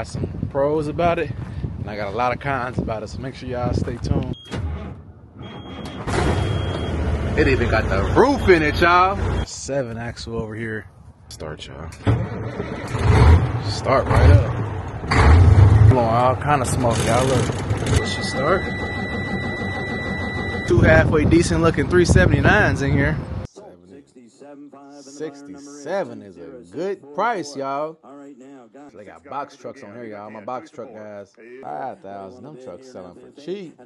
got some pros about it, and I got a lot of cons about it. So make sure y'all stay tuned. It even got the roof in it, y'all. Seven axle over here. Start, y'all. Start right up. Blowing all kind of smoke, y'all. Look, should start. Two halfway decent looking 379s in here. 67 is a good price, y'all. They got box trucks on here, y'all. My box truck guys. 5,000. Them trucks selling for cheap.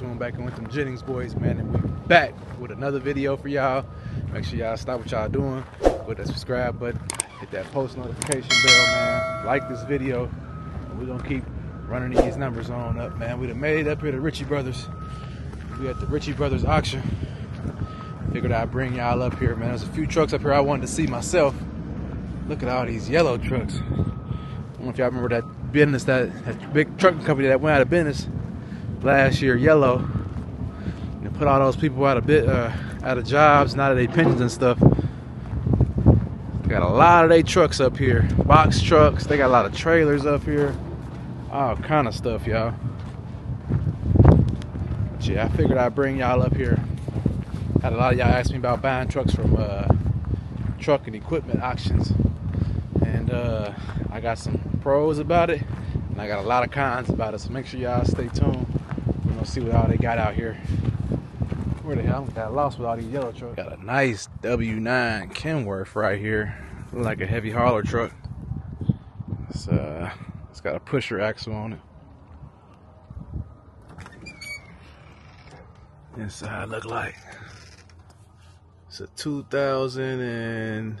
Tune back in with them Jennings boys, man, and we back with another video for y'all. Make sure y'all stop what y'all doing, hit that subscribe button, hit that post notification bell, man. Like this video, we're gonna keep running these numbers on up, man. We done made it up here to Ritchie Brothers. We at the Ritchie Brothers auction. Figured I'd bring y'all up here, man. There's a few trucks up here I wanted to see myself. Look at all these yellow trucks. I don't know if y'all remember that business that, that big trucking company that went out of business last year, Yellow, and put all those people out of bit uh, out of jobs and out of their pensions and stuff. Got a lot of their trucks up here, box trucks. They got a lot of trailers up here, all kind of stuff, y'all. But yeah, I figured I'd bring y'all up here. Had a lot of y'all ask me about buying trucks from uh, truck and equipment auctions, and uh, I got some pros about it, and I got a lot of cons about it. So make sure y'all stay tuned. See what all they got out here. Where the hell I got lost with all these yellow trucks? Got a nice W9 Kenworth right here, Look like a heavy hauler truck. It's uh, it's got a pusher axle on it. Inside look like it's a 2000 and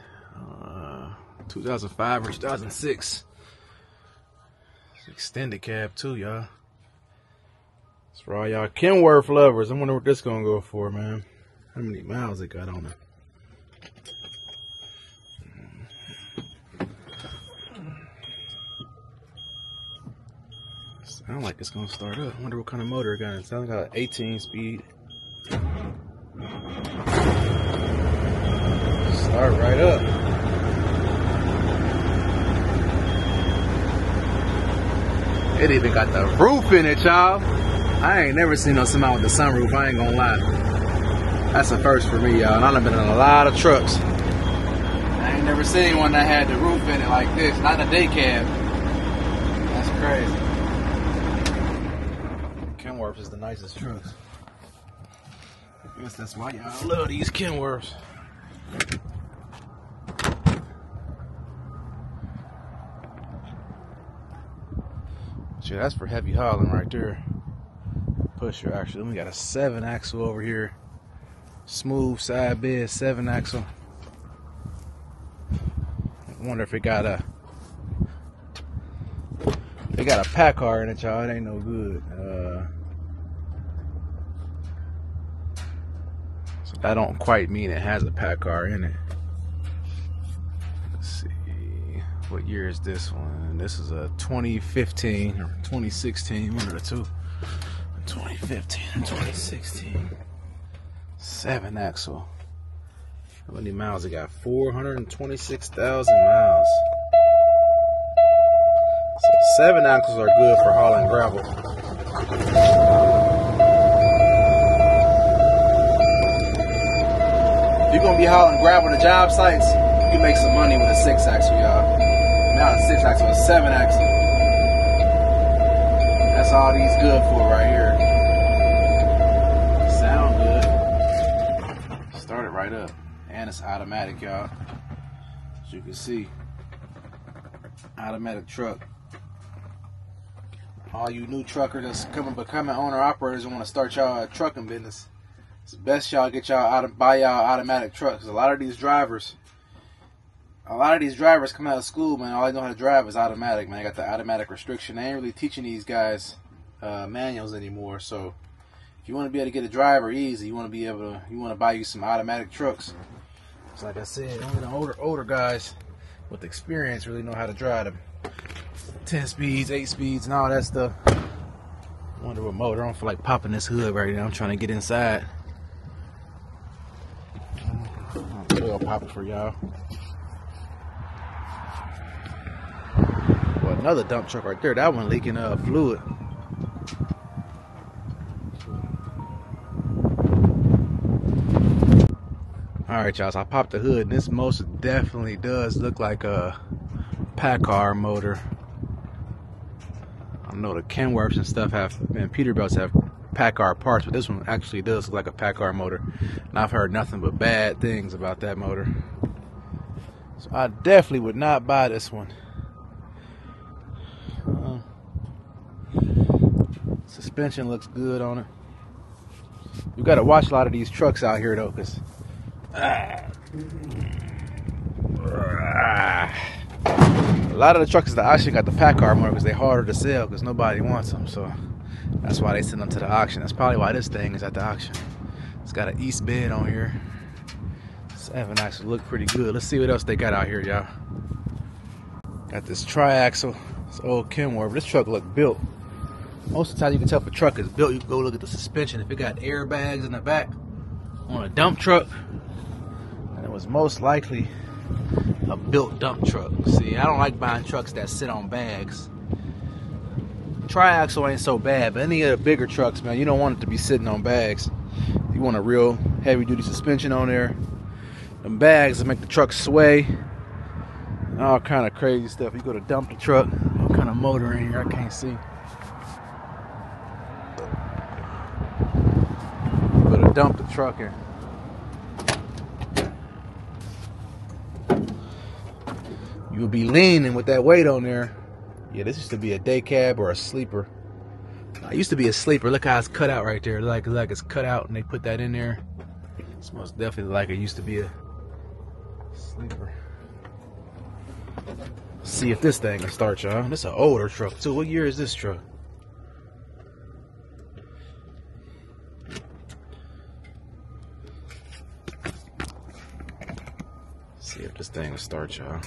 uh, 2005 or 2006 extended cab too, y'all. For all y'all Kenworth lovers. I wonder what this gonna go for, man. How many miles it got on it? Sound like it's gonna start up. I wonder what kind of motor it got. It sounds like 18 speed. Start right up. It even got the roof in it, y'all. I ain't never seen no semi with the sunroof. I ain't gonna lie. That's a first for me, y'all. And I've been in a lot of trucks. I ain't never seen one that had the roof in it like this. Not a day cab. That's crazy. Kenworth is the nicest trucks. I guess that's why y'all love these Kenworths. Yeah, that's for heavy hauling right there. Pusher actually. we got a seven axle over here. Smooth side bed, seven axle. Wonder if it got a it got a PACCAR in it, y'all. It ain't no good. Uh, so that don't quite mean it has a PACCAR in it. Let's see. what year is this one? This is a 2015 or 2016, one of the two. 2015 and 2016. Seven axle. How many miles it got? 426,000 miles. So seven axles are good for hauling gravel. If you're gonna be hauling gravel to job sites, you can make some money with a six axle, y'all. Not a six axle, a seven axle. That's all these good for right here. Sound good. Start it right up. And it's automatic, y'all. As you can see. Automatic truck. All you new truckers that's coming becoming owner operators and want to start y'all a trucking business. It's best y'all get y'all out buy y'all automatic trucks. A lot of these drivers a lot of these drivers come out of school, man. All they know how to drive is automatic, man. They got the automatic restriction. They ain't really teaching these guys uh, manuals anymore. So, if you want to be able to get a driver easy, you want to be able to, you want to buy you some automatic trucks. So, like I said, only the older older guys with experience really know how to drive them. 10 speeds, 8 speeds, and all that stuff. Wonder what motor. I don't feel like popping this hood right now. I'm trying to get inside. I'll pop it for y'all. Another dump truck right there. That one leaking uh, fluid. Alright, y'all, so I popped the hood, and this most definitely does look like a PACCAR motor. I know the Kenworths and stuff have, and Peterbilts have PACCAR parts, but this one actually does look like a PACCAR motor. And I've heard nothing but bad things about that motor. So I definitely would not buy this one. Suspension looks good on it. You got to watch a lot of these trucks out here though, cause ah, a lot of the trucks that actually got the PACCAR motor because they're harder to sell because nobody wants them. So that's why they send them to the auction. That's probably why this thing is at the auction. It's got an east bed on here. Seven axle look pretty good. Let's see what else they got out here, y'all. Got this triaxle. It's old Kenworth. This truck look built. Most of the time you can tell if a truck is built, you go look at the suspension. If it got airbags in the back on a dump truck, and it was most likely a built dump truck. See, I don't like buying trucks that sit on bags. Triaxle ain't so bad, but any of the bigger trucks, man, you don't want it to be sitting on bags. You want a real heavy duty suspension on there. Them bags that make the truck sway. All kind of crazy stuff. You go to dump the truck, what kind of motor in here? I can't see. Dump the truck in. You'll be leaning with that weight on there. Yeah, this used to be a day cab or a sleeper. I used to be a sleeper. Look how it's cut out right there. Like like it's cut out and they put that in there. It's most definitely like it used to be a sleeper. See if this thing can start, y'all. This is an older truck too. What year is this truck? See if this thing will start, y'all.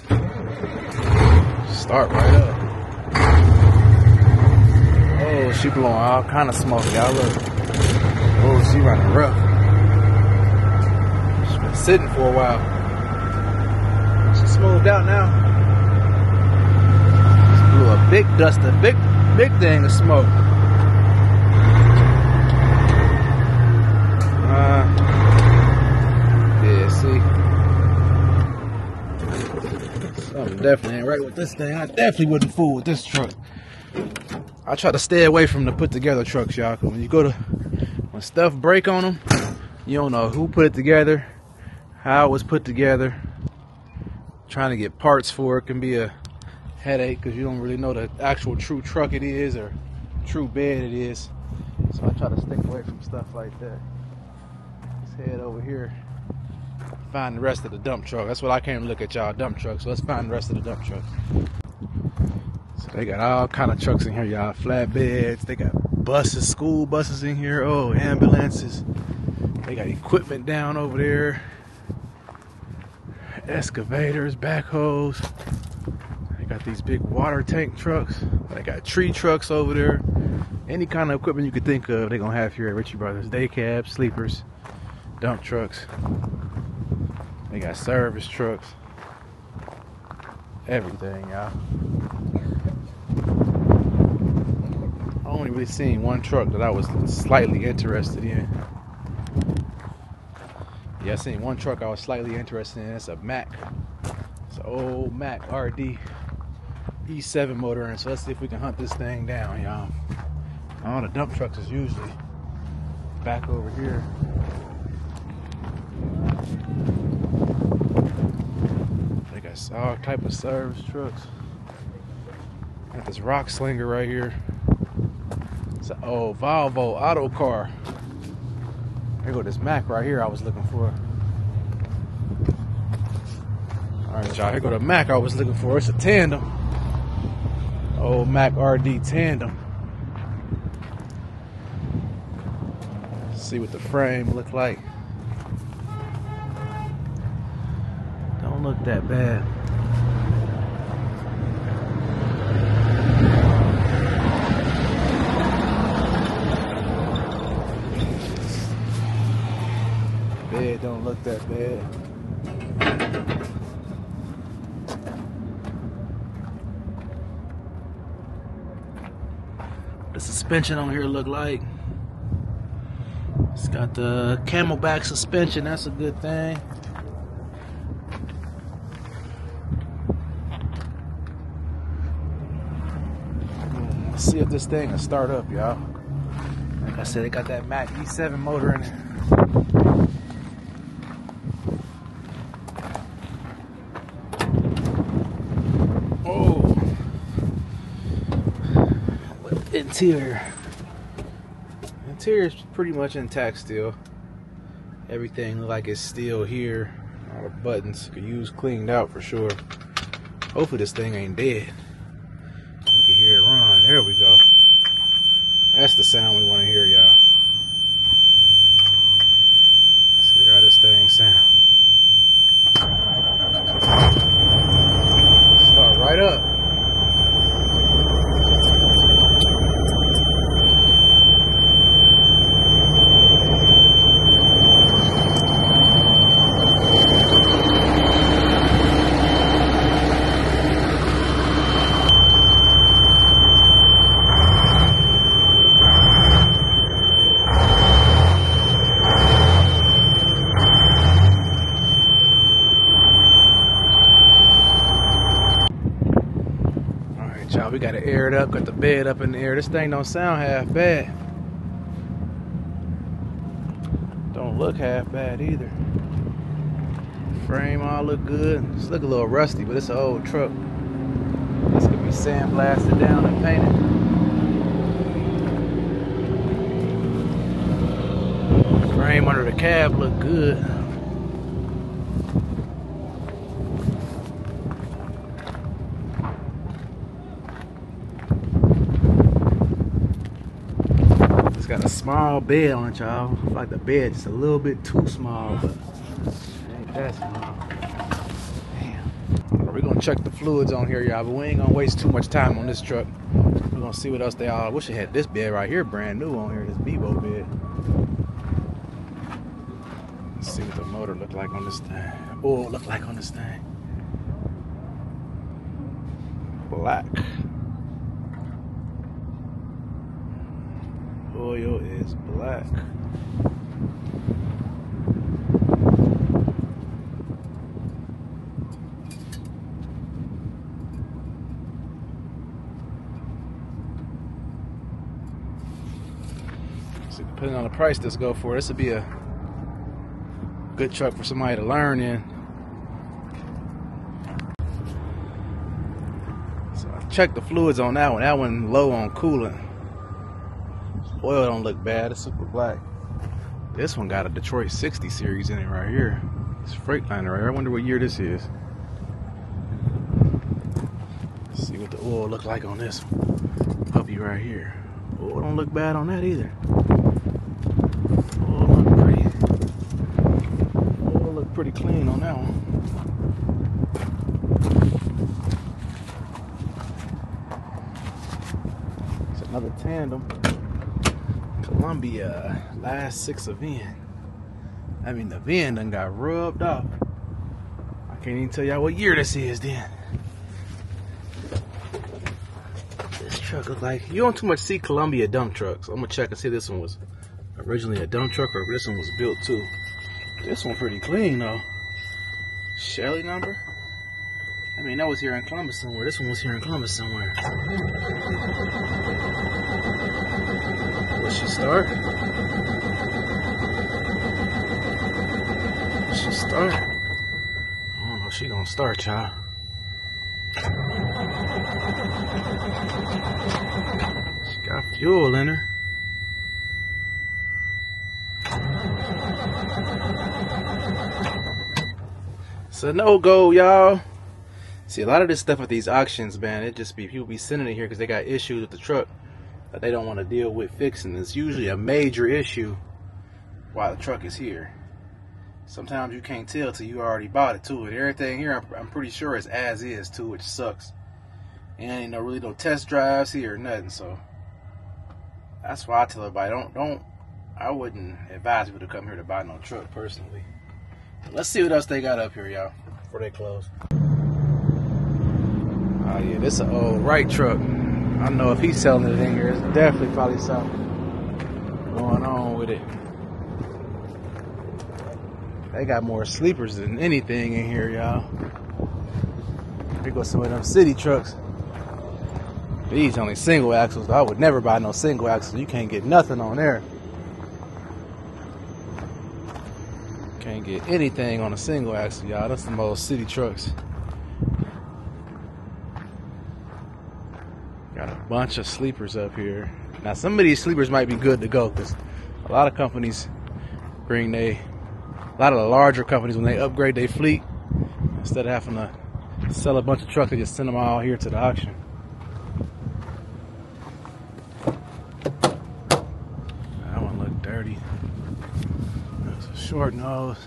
Start right up. Oh, she blowing all kind of smoke, y'all. Look. Oh, she running rough. She's been sitting for a while. She smoothed out now. She blew a big dust, a big, big thing of smoke. Definitely ain't right with this thing. I definitely wouldn't fool with this truck. I try to stay away from the put together trucks, y'all. When you go to, when stuff break on them, you don't know who put it together, how it was put together. Trying to get parts for it can be a headache because you don't really know the actual true truck it is or true bed it is. So I try to stick away from stuff like that. Let's head over here find the rest of the dump truck. That's what I came to look at y'all dump trucks. So let's find the rest of the dump trucks. So they got all kind of trucks in here, y'all. Flatbeds. They got buses, school buses in here. Oh, ambulances. They got equipment down over there. Excavators, backhoes. They got these big water tank trucks. They got tree trucks over there. Any kind of equipment you could think of, they're gonna have here at Ritchie Brothers. Day cabs, sleepers, dump trucks. They got service trucks. Everything, y'all. I only really seen one truck that I was slightly interested in. Yeah, I seen one truck I was slightly interested in. It's a Mack. It's an old Mack RD E7 motor and so let's see if we can hunt this thing down, y'all. All the dump trucks is usually back over here. Got all type of service trucks. Got this rock slinger right here. It's an old Volvo auto car. Here go this Mack right here I was looking for. Alright y'all, here go the Mack I was looking for. It's a tandem. Old Mack RD tandem. see what the frame look like. Don't look that bad. Bed don't look that bad. The suspension on here look like it's got the camelback suspension, that's a good thing. Let's see if this thing will start up, y'all. Like I said, it got that Mack E7 motor in it. Oh, interior interior is pretty much intact still. Everything like it's still here. All the buttons could use cleaned out for sure. Hopefully this thing ain't dead. We can hear it run. There we go. That's the sound we want to hear, y'all. Let's hear how this thing sound. Start right up. y'all. We got the bed up in the air. This thing don't sound half bad. Don't look half bad either. Frame all look good. It's look a little rusty, but it's an old truck. This could be sandblasted down and painted. Frame under the cab look good. got a small bed on it, y'all. like the bed just a little bit too small, but ain't that small. Damn. We're gonna check the fluids on here, y'all, but we ain't gonna waste too much time on this truck. We're gonna see what else they are. I wish it had this bed right here, brand new on here, this Bevo bed. Let's see what the motor look like on this thing. Oh, look like on this thing. Black. oil is black. So depending on the price this go for, this would be a good truck for somebody to learn in. So I checked the fluids on that one. That one low on coolant oil don't look bad. It's super black. This one got a Detroit 60 series in it right here. It's Freightliner right here. I wonder what year this is. Let's see what the oil look like on this puppy right here. Oil don't look bad on that either. pretty clean on that one. It's another tandem. Columbia, last six of I mean, the VIN done got rubbed off. I can't even tell y'all what year this is then. This truck look like, you don't too much see Columbia dump trucks. I'm gonna check and see this one was originally a dump truck or this one was built too. This one pretty clean though. Shelly number? I mean, that was here in Columbus somewhere. This one was here in Columbus somewhere. Will she start? Will she start? I don't know if she gonna start, y'all. She got fuel in her. It's a no-go, y'all. See, a lot of this stuff at these auctions, man, it just be people be sending it here because they got issues with the truck that they don't want to deal with fixing. It's usually a major issue while the truck is here. Sometimes you can't tell till you already bought it too. And everything here, I'm, I'm pretty sure is as is too, which sucks. And ain't no really no test drives here or nothing. So that's why I tell everybody don't don't. I wouldn't advise people to come here to buy no truck personally. Let's see what else they got up here, y'all, before they close. Oh yeah, this is an old right truck. I don't know if he's selling it in here, it's definitely probably something going on with it. They got more sleepers than anything in here, y'all. Here go some of them city trucks. These only single axles. I would never buy no single axle. You can't get nothing on there. Can't get anything on a single axle, y'all. That's the most city trucks. Got a bunch of sleepers up here. Now, some of these sleepers might be good to go because a lot of companies bring they, a lot of the larger companies when they upgrade their fleet, instead of having to sell a bunch of trucks, they just send them all here to the auction. That one look dirty. That's a short nose.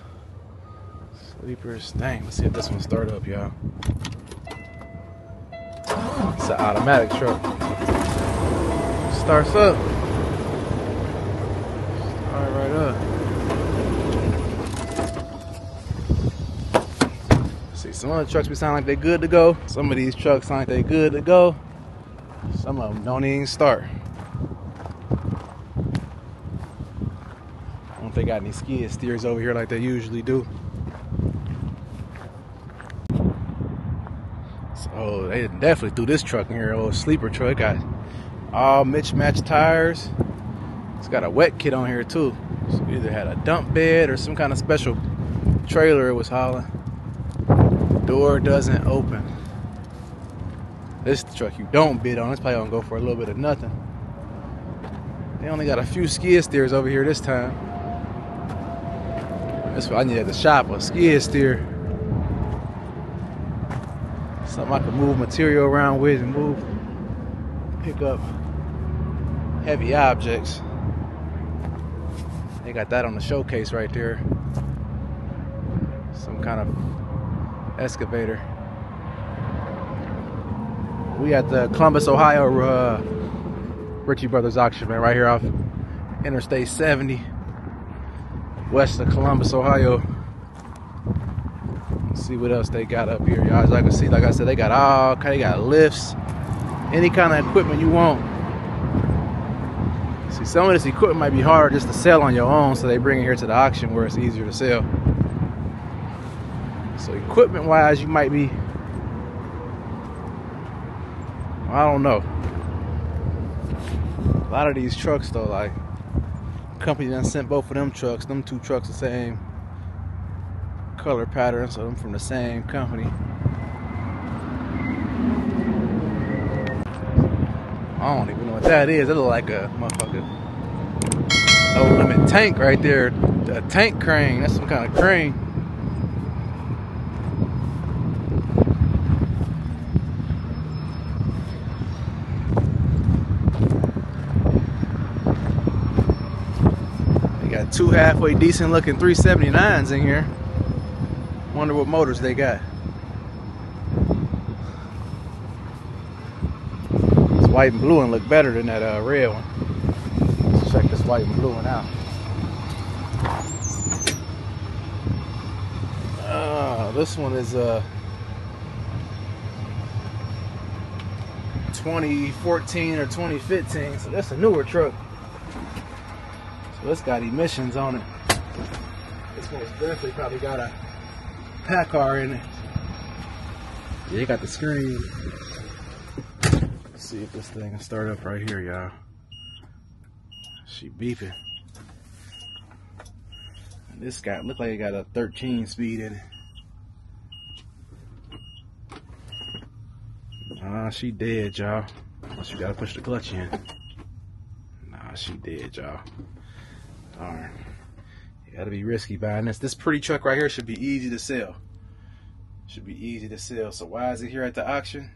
Sleepers. Dang, let's see if this one start up, y'all. It's an automatic truck. Starts up. Start right up. See, some of the trucks we sound like they're good to go. Some of these trucks sound like they good to go. Some of them don't even start. I don't think they got any skid steers over here like they usually do. So they definitely threw this truck in here, old sleeper truck. Got all mismatched tires. It's got a wet kit on here too. So either had a dump bed or some kind of special trailer it was hauling. Door doesn't open. This truck you don't bid on, it's probably gonna go for a little bit of nothing. They only got a few skid steers over here this time. That's what I need at the shop, a skid steer. Something I can move material around with and move, pick up heavy objects. They got that on the showcase right there. Some kind of excavator. We at the Columbus, Ohio, uh, Ritchie Brothers auction, man, right here off Interstate 70, west of Columbus, Ohio. Let's see what else they got up here, y'all. As I can see, like I said, they got all kind. they got lifts, any kind of equipment you want. See, some of this equipment might be hard just to sell on your own, so they bring it here to the auction where it's easier to sell. So equipment-wise, you might be I don't know. A lot of these trucks though, like company done sent both of them trucks, them two trucks the same color pattern, so them from the same company. I don't even know what that is. It look like a motherfucker. No limit tank right there. A tank crane. That's some kind of crane. They got two halfway decent looking 379s in here. Wonder what motors they got. It's white and blue one look better than that uh, red one. Let's check this white and blue one out. Uh, this one is uh 2014 or 2015, so that's a newer truck. So it's got emissions on it. This one's definitely probably got a PACCAR in it. Yeah, you got the screen. Let's see if this thing can start up right here, y'all. She beeping. This guy look like it got a 13 speed in it. Nah, she dead, y'all. Unless you gotta push the clutch in. Nah, she dead, y'all. Darn. You gotta be risky buying this. This pretty truck right here should be easy to sell. Should be easy to sell. So why is it here at the auction?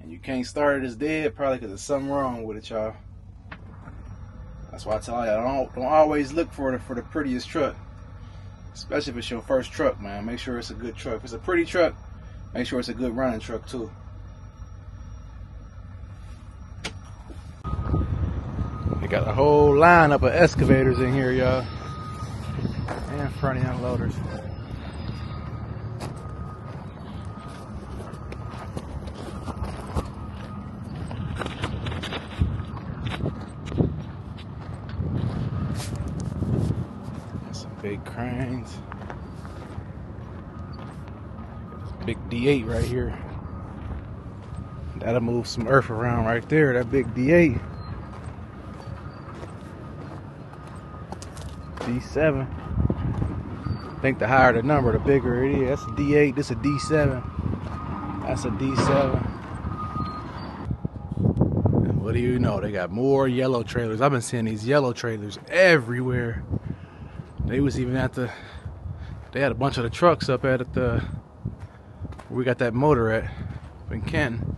And you can't start it as dead? Probably because there's something wrong with it, y'all. That's why I tell you, don't, don't always look for the, for the prettiest truck. Especially if it's your first truck, man. Make sure it's a good truck. If it's a pretty truck, make sure it's a good running truck, too. Got a whole lineup of excavators in here, y'all. And front end loaders. Some big cranes. Big D8 right here. That'll move some earth around right there. That big D8. D7. I think the higher the number, the bigger it is. That's a D8. This a D7. That's a D7. And what do you know? They got more yellow trailers. I've been seeing these yellow trailers everywhere. They was even at the. They had a bunch of the trucks up at the. Where we got that motor at in Canton.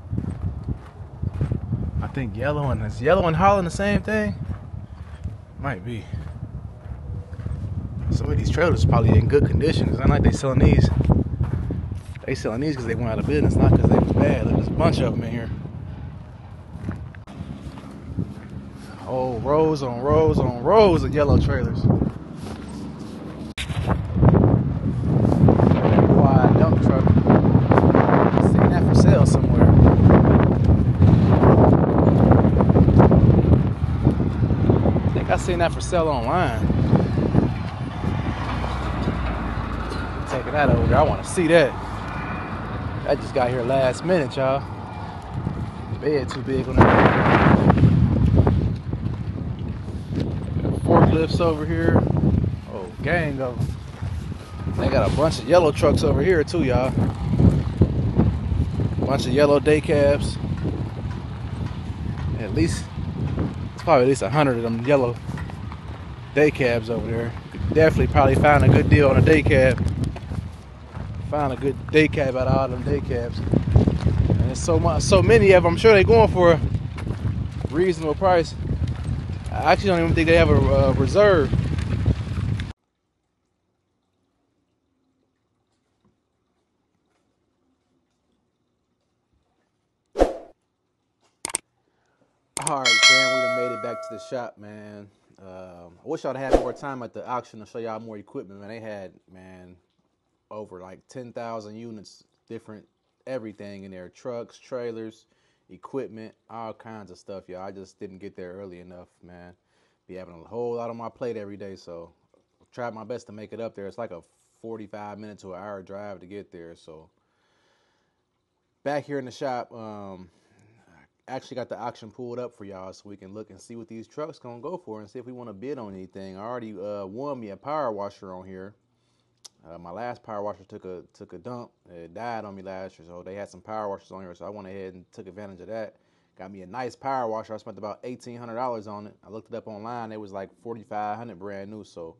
I think yellow and is yellow and Holland the same thing? Might be. Trailers probably in good condition. It's not like they selling these. They selling these because they went out of business, not because they was bad. There's a bunch of them in here. Oh, rows on rows on rows of yellow trailers. Dump truck. Seen that for sale somewhere. Think I seen that for sale online. Taking that over there. I want to see that. I just got here last minute, y'all. Bed too big on that. Forklifts over here. Oh, gang of them. They got a bunch of yellow trucks over here too, y'all. Bunch of yellow day cabs. At least, it's probably at least a hundred of them yellow day cabs over there. Definitely probably found a good deal on a day cab. Found a good day cab out of all them day cabs. And there's so much, so many of them. I'm sure they're going for a reasonable price. I actually don't even think they have a uh, reserve. All right, fam, we made it back to the shop, man. Um, I wish I'd had more time at the auction to show y'all more equipment, man. They had, man, over like 10,000 units, different everything in there trucks, trailers, equipment, all kinds of stuff, y'all. I just didn't get there early enough, man. Be having a whole lot on my plate every day, so I tried my best to make it up there. It's like a 45 minute to an hour drive to get there, so back here in the shop, um, I actually got the auction pulled up for y'all so we can look and see what these trucks gonna go for and see if we want to bid on anything. I already uh, won me a power washer on here. Uh, my last power washer took a took a dump. It died on me last year, so they had some power washers on here. So I went ahead and took advantage of that. Got me a nice power washer. I spent about eighteen hundred dollars on it. I looked it up online. It was like forty five hundred brand new. So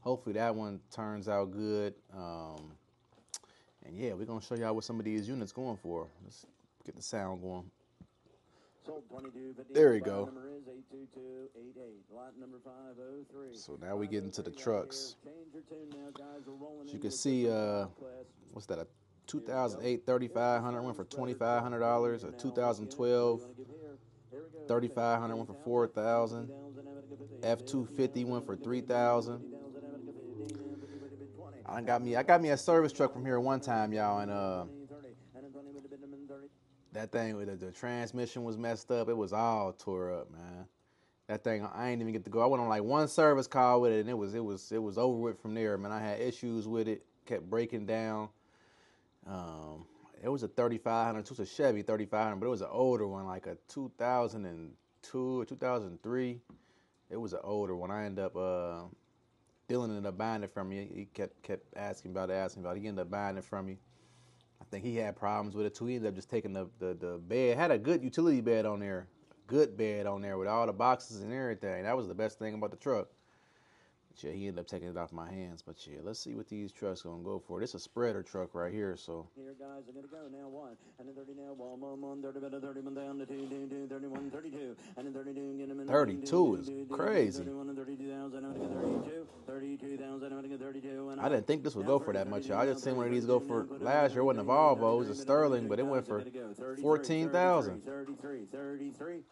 hopefully that one turns out good. Um, and yeah, we're gonna show y'all what some of these units going for. Let's get the sound going. There we go. So now we get into the trucks. As you can see, uh, what's that? A 2008 3500 went for $2,500. A 2012 3500 went for 4000 F250 went for 3000 I got me I got me a service truck from here one time, y'all, and uh that thing the, the transmission was messed up. It was all tore up, man. That thing I ain't even get to go. I went on like one service call with it, and it was it was it was over with from there. Man, I had issues with it, kept breaking down. Um, it was a 3500, it was a Chevy 3500, but it was an older one, like a 2002 or 2003. It was an older one. I ended up uh, Dylan ended up buying it from me. He kept kept asking about it, asking about it. He ended up buying it from me. I think he had problems with it too. He ended up just taking the, the, the bed. Had a good utility bed on there, good bed on there with all the boxes and everything. That was the best thing about the truck. Yeah, he ended up taking it off my hands. But yeah, let's see what these trucks gonna go for. This is a spreader truck right here, so. Here, guys, I'm gonna go now. One and then 30 now. One, one, one, 30, better 31 down to two, two, two, 31, 32, and then 32, get him in. 32 is crazy. 31 and 32,000, I'm gonna get 32, 32,000, I'm gonna get 32. I didn't think this would go for that much. I just seen one of these go for last year. It wasn't a Volvo, it was a Sterling, but it went for 14,000. 33, 33.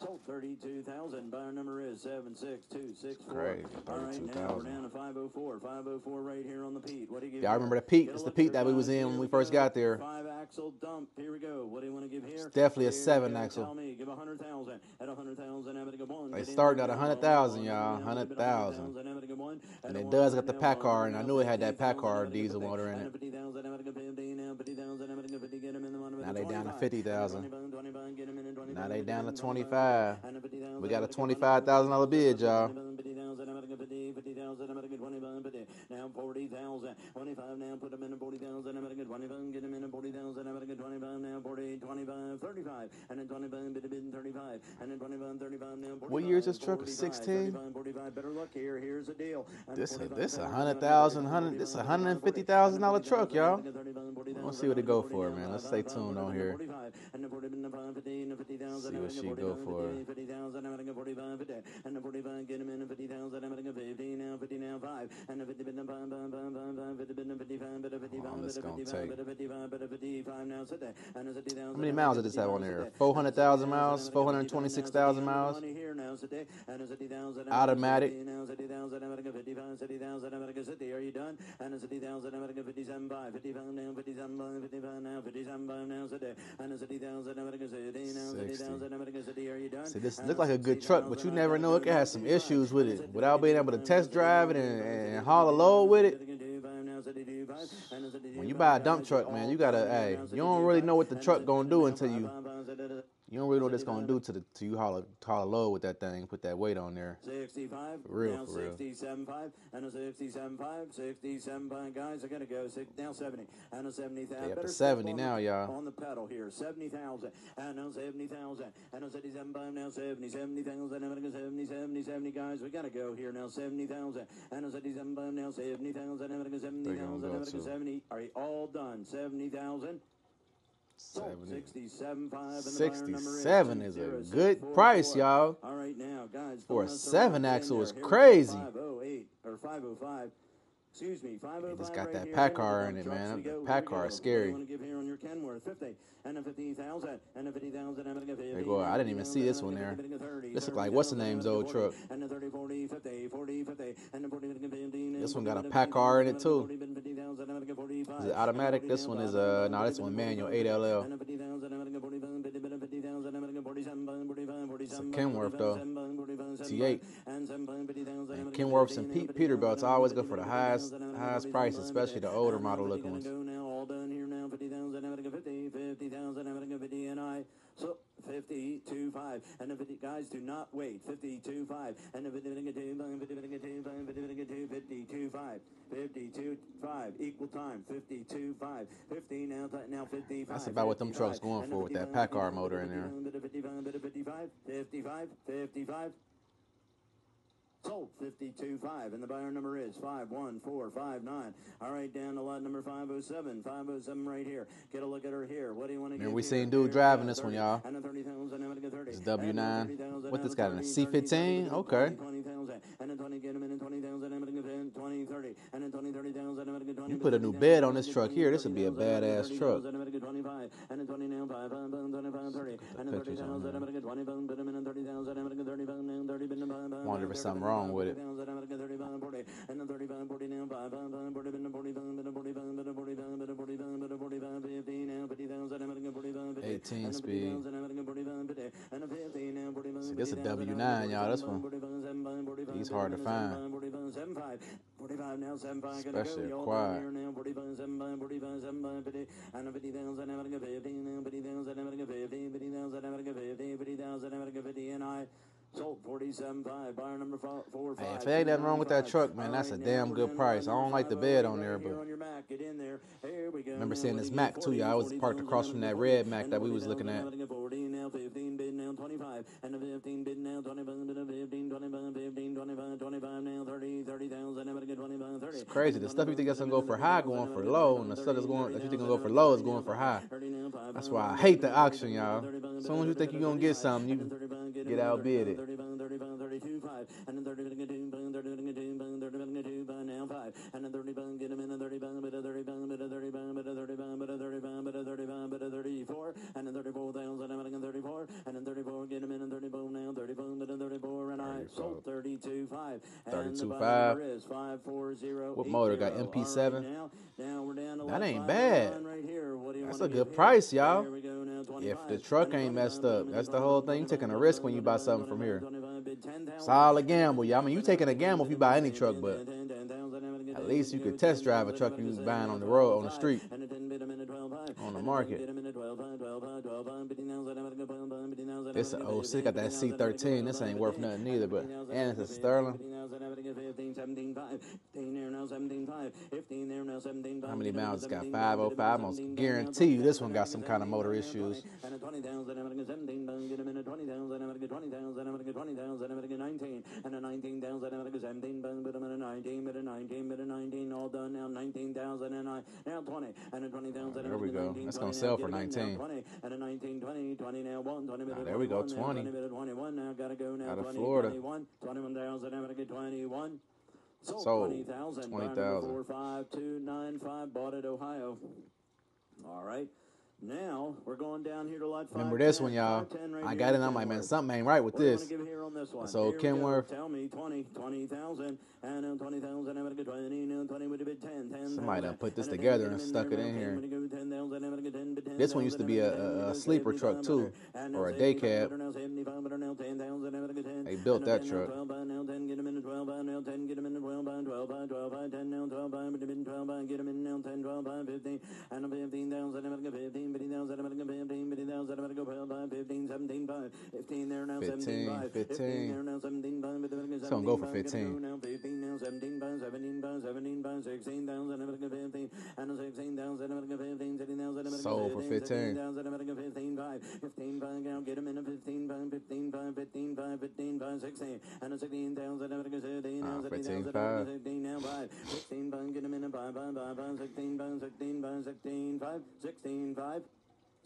Sold 32,000. Buyer number is 76264. Great, All right, now we're 32,000. down to 504. 504 right here on the Pete. What do you give I remember the Pete. It's the Pete that we was in when we first got there. Five axle dump. Here we go. What do you want to give here? It's definitely a seven axle. Tell me. Give 100,000. At 100,000, I'm going to go one. They started at 100,000, y'all. 100,000. I'm gonna go one. At And a it does got the PACCAR, and I knew it had that 50,000, PACCAR I'm gonna go diesel 50. motor in it. 50,000, I'm gonna go 50, now 50,000, I'm gonna go 50, get 'em in the one, I'm Now gonna they down to 50,000. 25, 25, get 'em in the 25, Now they down to 25, we got a twenty-five thousand dollar bid, y'all. Now forty thousand, twenty-five. Now put them in forty thousand. I'm gonna get twenty-five. Get them in forty thousand. I'm gonna get twenty-five. 20, 25, and then 25, 35, and then 25, 35, What year is this truck? 16? better luck here. Here's a deal. This a, this a hundred thousand, hundred this a hundred and fifty thousand dollar truck, y'all. Let's see what they go for, man. Let's stay tuned on here. See what she go for. Hold on, it's gonna take. How many miles did this have on there? 400,000 miles? 426,000 miles? Automatic. Are you done? And it's 50,000, I'm 57, 5, 55 now, 57, 55 now, 57 now, today. And it's 50,000, I'm gonna 60 now, 50,000, I'm gonna go 60. Are you done? See, this look like a good truck, but you never know. It could have some issues with it. Without being able to test drive it and, and haul a load with it. When you buy a dump truck, man, you gotta, hey, you don't really know what the truck gonna do until you, you don't really know what it's gonna do to the, to you haul a, haul a load with that thing, put that weight on there. 65. For real, now for real. 67 5 and a 67 5 67 5 guys are gonna go six, now 70 and a 70,000 They up to Better 70 step on now, y'all. on the pedal here 70,000 and now 70,000 and a 77 5 now 70 70,000 I'm 70 70 70 guys we gotta go here now 70,000 and a 77 5 now 70,000 I'm gonna 70,000 I'm go gonna go to? 70 are you all done 70,000 Sold 70. 67 5 and the buyer 67 is a 20644. good price, y'all. All right, now, guys. For a seven axle is there. Here we go. crazy. 508 or 505. Excuse me, 505. just oh got right that. PACCAR in it, man. Trucks we The go. Here we PACCAR is scary. What do you want to give here on your Kenworth? 50 and a 50,000 and a 50,000. I'm going to give 50. There you go. I didn't even see this one there. This look like what's the name's old truck. And a 30, 40, 50, 40, 50, and a 40, 50, This one got a PACCAR in it, too. 40, 50,000, I'm going to give 45. Is it automatic? This one is, uh, no, this one manual, 8LL. And a 50,000, I'm going to give 45, 50, 50,000, I'm going to give 47, 45, 47, Kenworth, though. T8. and 7, 50,000, I'm And gonna Kenworths and 15, Pete Peterbilts always go for the highest- highest price, especially the older model looking ones. Go now, all done here now, 50,000, I'm gonna go 50, 50,000, I'm gonna go 50, and I, so 52, 5, and the 50, guys, do not wait, 52, 5, and the 50, 52, 5, 50, 52, 5, 52, 52, 5, equal time, 52, 5, 50, now, now 55. That's about what them trucks going for with that 55, PACCAR motor in there. 55, 55, 55, 55, Sold 52.5, and the buyer number is 51459. All right, down to lot number 507. 507 right here. Get a look at her here. What do you want to Man, get we seen dude driving this one, y'all. And a 30,000, I'm gonna get 30. It's W9. And a 30,000, What this got in a 30, C15? Okay. and a 20, get him in a 20,000, I'm gonna get 20, 30. and then 20, 30,000, American 20. You put a new bed on this truck here, this would be a badass truck. American 25, and then 20 now, 5, 5, 25, 30, and then pictures on 30,000, there. American 20, boom, put 'em in, and 30,000, American 30, boom, now 30, bin, bum, bum, Wonder if bum, there's something 30, wrong with it. 30,000, American 35, 40, and then 35, 40 now, 5, 5, 5, 40, bin, 40, boom, bin, 40, boom, bin, 40, boom, bin, 40, boom, bin, 45, 50 now, 50,000, American 45, 50, 18 speed. 50,000, American 45, 50, and then 50 now, 40, boom, See, this a 50,000, W9, y'all, this one. 45, 75, 45, He's hard to find. 45, 75, 45 now, 75, gonna Especially go, y'all acquired. down here now, 45, 75, 45, 75, 50, and then 50,000, American 50 now, 50,000, American 50, 50,000, American 50, 50,000, American 50, and I sold 47.5, buyer number four, four, Hey, if there ain't nothing wrong with that truck, man, that's a damn good price. I don't like the bed on there, but- on your Mack, get in there. Here we go. Remember seeing this Mack too, y'all. I was parked across from that red Mack that we was looking at. I'm gonna go 40 now, 15 bid now, 25, and the 15 bid now, 25, bid now, 15, 25, 15, 25, 25 now, 30, 30,000, I'm gonna get 25, 30. It's crazy. The stuff you think that's gonna go for high going for low, and the stuff that's going that you think gonna go for low is going for high. That's why I hate the auction, y'all. As soon as you think you're gonna get something, you get outbid it. And then 30 bang, get two bang, 30 bang, get two bang, 30 bang, get two bang, now five. And then 30 bang, get him in a 30 bang, bit a 30 bang, bit a 30 bang, bit a 30 bang, bit a 30 bang, bit a 30 bang, bit a 34. And then 34,000, I'm getting 34. And then 34, get him in a 30 boom now, 30 boom, bit 34. And I sold 32.5. And the 32.5. buyer is 54080. What motor got, MP7? now, now we're down to That ain't bad. Right here. What do you That's a good give here? price, y'all. Here go now, If the truck ain't messed up, that's the whole thing. You taking a risk when you buy something from here. Solid gamble, y'all. I mean, you taking a gamble if you buy any truck, but at least you could test drive a truck you buying on the road, on the street, on the market. This a 06, got that C13. This ain't worth nothing either, but and it's a Sterling. How many miles got? 505. I almost guarantee you this one got some kind of motor issues. And a 20,000, I'm gonna get 17, bang, get him in 20,000, I'm gonna get 20,000, I'm gonna get 20,000, I'm gonna get 19, and a 19,000, I'm gonna get 17, bang, but a 19, but a 19, but a 19, all done now, 19,000, and I, now 20, and a 20,000, There we go. That's gonna sell for 19. 20, and a 19, 20, 20 now, 1, 20, Ah, there we go, 20. 20, 21, now gotta go now, Out of Florida. 21, 21,000, I'm gonna get 21. Sold, Sold. 20,000. 20,000. 45295, bought at Ohio. All right. Remember this one, y'all. I got it. I'm like, man, something ain't right with this. So Kenworth. Somebody done put this together and stuck it in here. This one used to be a, a sleeper truck too, or a day cab. They built that truck. 12, 15, but he now said a minute, 15, but he now said a minute, 15, 17, 5, 15 there now, 17, 5, 15 there now, 17, 5, but the minute, 17, go for 15. Now 15, now 17, 5, 17, 5, 17, 5, 16 down, said a minute, 15, and 16 down, said a minute, 15, said he now said a minute, 15, Sold for 15. down, said a minute, 15, 5, 15, 5, now get him in a 15, 5, 15, 5, 15, 5, 15, 5, 16, and a 16 down, said a minute, 15, now 16 down, 16 now 5, Fifteen 5, get him in a 5, 5, 5, 16 5, 16 5, 16 5, 16 5,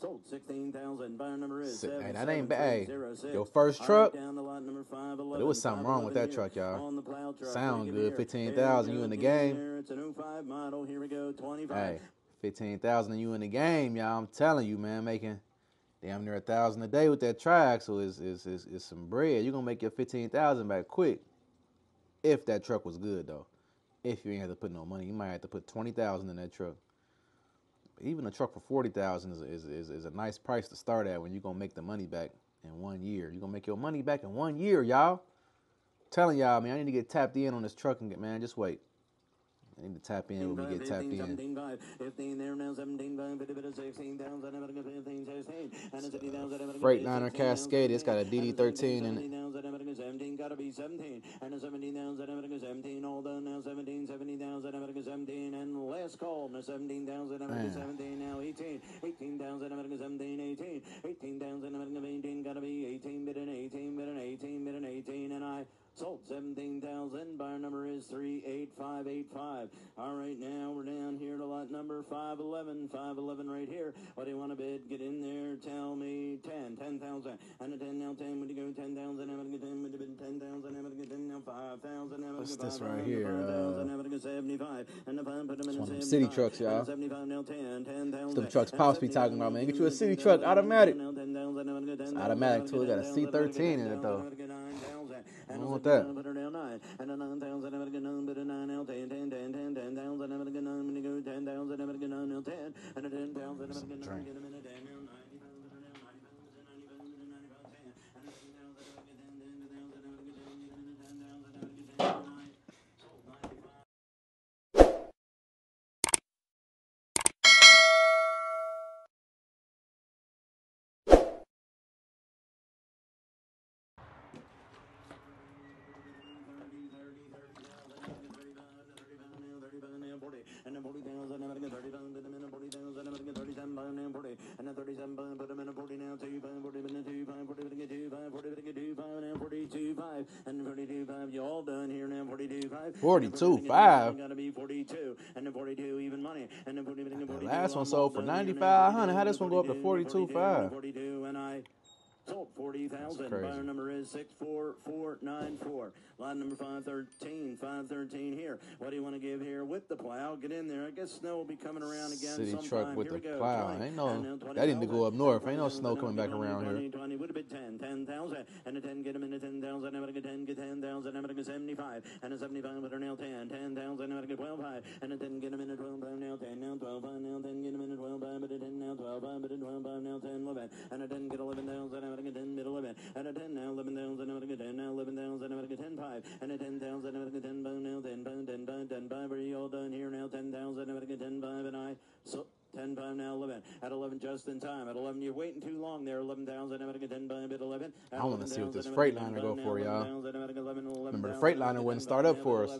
Sold 16,000. Buyer number is seven, that ain't bad. Hey, your first truck, down to lot number five, But there was something wrong with that truck, y'all. On the plow truck. Sound good, 15,000, you in the game. here. It's an 05 model. Here we go. 25. Hey, fifteen thousand you in the game, y'all. I'm telling you, man, making damn near a thousand a day with that triaxle is is is, is some bread. You're gonna make your fifteen thousand back quick. If that truck was good though. If you ain't have to put no money, you might have to put twenty thousand in that truck. Even a truck for forty thousand is, is is is a nice price to start at when you're gonna make the money back in one year. You're gonna make your money back in one year, y'all. telling y'all, man, I need to get tapped in on this truck and get man, just wait. I need to tap in when we get tapped in. 17, 5, 15 there now, 17, 5, 50, 50, 16,000, I'm gonna go 15, 16, and it's 50,000, I'm gonna go Freightliner 16,000, Cascade, it's got a DD13 in it. 17,000, I'm gonna go 17, gotta be 17, and it's 17,000, I'm gonna go 17, all done now, 17, 70,000, I'm gonna go 17, and last call, now 17,000, I'm gonna go Man. 17, now 18, 18,000, I'm 17, 18, 18,000, I'm gonna go 18, gotta be 18, bid an 18, bid an 18, bid an 18, and I sold 17,000, buyer number is 38585. All right, now we're down here to lot number 511, 511 right here. What do you want to bid? Get in there, tell me 10, 10,000. And a 10 now, 10, would you go 10,000? I'm going to get 10, would you bid 10,000? I'm going to get 10 now, 5,000. I'm this right 5,000, here, 5,000, uh, I'm going to get 75. And the 5 put them in them the city 75. trucks, y'all. And 75 now, 10, 10,000. Them trucks Pops be talking about, man. Get you a city truck, automatic. now 10,000, I'm gonna get 10,000, automatic too. It got a get 10,000, I'm gonna C13 in it, though. I'm gonna get 9,000. I And don't I want said, that. "Put her down nine." And a 9,000, I'm gonna get nine, but a nine now, 10, 10, 10, 10, 10,000, I'm gonna get nine, I'm gonna go 10,000, I'm gonna get nine now, 10. And a 10,000, I'm gonna get nine, get 'em in a 10 now, 90, but a now 90, but a 90, but a 90, but 10. And a 10,000, I'm gonna get 10, 10, 10,000, I'm gonna get 10, get 'em in a 10,000, I'm gonna get 10 now, 9. Sold 95. And 40,000, I'm gonna get 30,000, put them in a 40,000, I'm gonna get 37, pound now 40. And 37, pound, put them in 40 now, 2, pound, 40, in 2, pound, 40, in 2, pound, 40, in 2, pound, now 42, 5. And 42, 5, you all done here now, 42, 5. 42, 5. Gotta be 42. And then 42, even money. And then 40, in a 42. last one sold for here now, 9,500. How this one go up to 42, 42.5? 42, and I sold 40,000. Buyer number is 64494. Lot number 513. 513 here. What do you want to give here with the plow? Get in there. I guess snow will be coming around again City sometime. truck with here the plow. 20. Ain't no- that to go up north. Ain't no snow coming back 20, around here. 20, 20 would have been 10. 10,000. And a 10, get them in a 10,000. I'm going to get 10, get 10,000. I'm going to get 75. And a 75, but are now 10. 10,000. I'm going to get 12 high. And a 10, get them in a 12 5 now 10. Now 12 5 now 10. Get them in a 12 5, but a 10 now 12 5, but a 12 5 now 10 11. And a 10, get 11,000. I'm going to get 10, mid 11. And a 10 now 11,000. I'm going to get 10 now 11,000. I'm get 10 5. And a 10,000. I'm going to get 10 5 now 10 5 10 5 10 5. Are you all done here now? 10,000. I'm get 10 5 and I so. 10 5 now 11. At 11 just in time. At 11 you're waiting too long there. 11,000. I'm going to get 10 5 at 11. At I wanna see what this I'm gonna get Freightliner go for, y'all. 11,000, I'm gonna get 11, 11,000, Remember, the Freightliner wouldn't start up for us.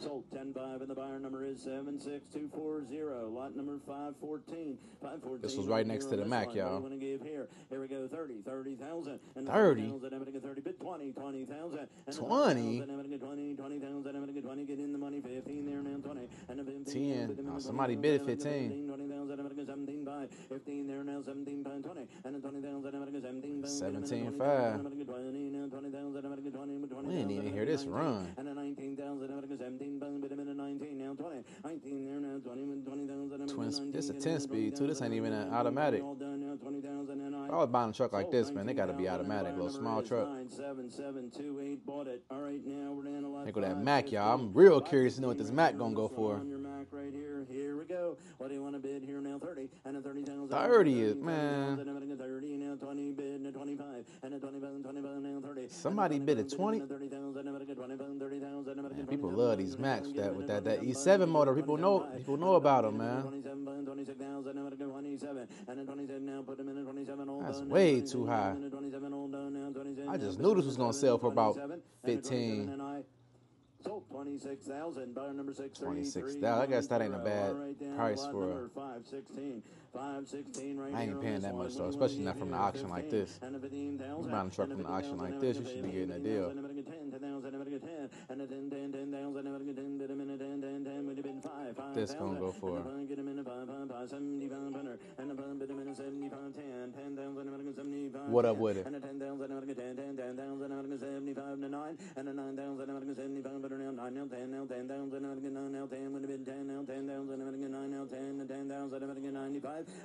11, and I sold 10 5 and the buyer number is 76240. Lot number 514. 514. This was right next to the Mack, y'all. What do you want to give here? Here we go 30. 30,000. 30? 30,000, I'm going to get 30. Bid 20. 20,000. And the 20? 20,000, to 20. 20,000. I'm going to get 20. Get in the money. 15 there now 20. And 15. 10. Ah, bid them in Oh, somebody bid I'm gonna get 15. 20,000. I'm going to get 17 by 15 there now 17 by 20. And 20,000. I'm going to get 17 by 17 five. I'm going to get 20 now 20,000. I'm going to get 20. We didn't even hear this run. And 19,000, I'm gonna go 17, but a minute 19, now 20. 19 there, now 20, with 20,000, I'm gonna Twin- go 19, this a 10 speed, too. This ain't even an automatic. All done now, 20,000, and I If I was buying a truck like this, man, they gotta be automatic. Little small truck. 97728, bought it. All right, now we're down to lot go that Mack, y'all. I'm real curious to know what this 15 Mack gonna go on this one, for. On your Mack right here. Here we go. What do you want to bid here now? 30 and a 30,000. 30 is- man. and I'm gonna get 30 now 20 bid a 25 and a 25 25 now 30. Somebody bid at 20? 30,000 I'm gonna get 25 30,000 I'm gonna get people 27, love these 27, Macks that- with that- that 27, E7 motor. People know- people know about him, man. 27, 26,000 I'm gonna 27 and a 27 now put them in a 27 all That's way too high. and a 27 all done now 27 I just knew this was gonna sell for about 27, and a 27, 15. and I Sold 26,000. Buyer number 6 26,000. I guess that ain't a bad price for a- number 516. 516 right I ain't paying this that much, though, What do you especially not from here? auction like 15, this. And a 15,000. You buying a truck and from 15,000, auction like and a this, you should be 15,000, getting a deal. and a 10, 10,000, and a 10, and a 10, 10, 10,000, and a 10, bid 'em in a 10, 10, 10, would have been 5, 5,000. This gonna go for- And a 5, get 'em in a 5, 5, 5, 7,500, and a 5, bid 'em in a 75, 10, 10,000, and a 75, What up 10, with it?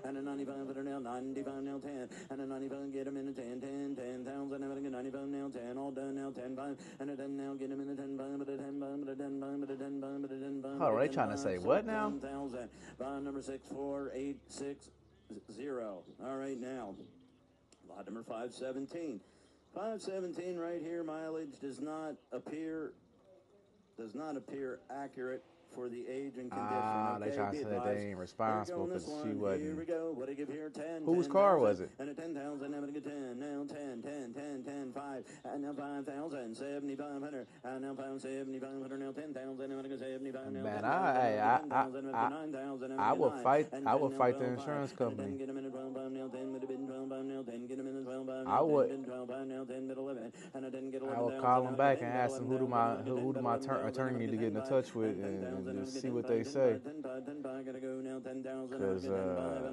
And a 10,000, and a 10, 10, 10,000, and a 75 to 9, and a 9,000, and a 75, but now 9 now 10 now 10,000, and a 9 now 10, would have been 10 now 10,000, and a 9 now 10, and 10,000, and a 95, and a 95, now 95 now 10, and a 95, get 'em in a 10, 10, 10,000, and a 95 now 10, all done now 10 5, and a 10 now, get 'em in a 10 5, but a 10 5, but a 10 5, but a 10 5, but a 10 5. Hold trying to say what now? 10,000. Bond number 64860. All right, now. Lot number 517. 517 right here, mileage does not appear does not appear accurate for the age and condition. Ah, they okay? trying Be to say that they ain't Here responsible on this 'cause she wasn't- we go. What I give here? 10. Whose 10, car 10,000, was it? And a 10,000, I'm going 10. Now 10, 10, 10, 10, 5. And now 5,000, 7,500. And now 5, 7,500. Now 10,000, I'm going to 75. Now Man, 10,000, I- I- 10,000, I- 9,000, I'm I gonna will fight- I will fight the insurance company. And 10, get 'em in a 12, five, now 10, would have been 12, five, now 10, get 'em in a 12, five, I would. I would call them back and ask them who do my who, who do my attorney need to get in touch with and, and just see what they say. Because uh,